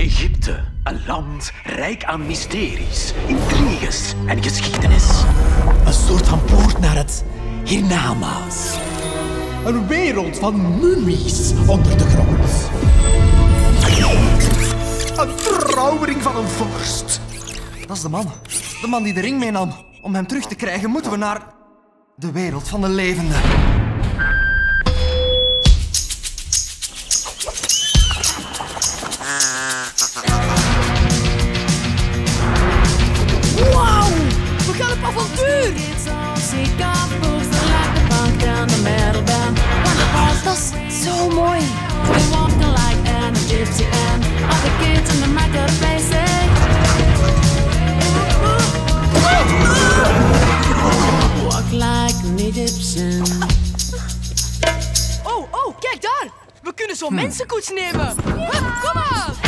Egypte, een land rijk aan mysteries, intriges en geschiedenis. Een soort van poort naar het hiernamaals. Een wereld van mummies onder de grond. Een trouwring van een vorst. Dat is de man. De man die de ring meenam. Om hem terug te krijgen moeten we naar de wereld van de levenden. Dat is zo mooi. Oh, oh, kijk daar! We kunnen zo'n mensenkoets nemen. Hup, kom maar!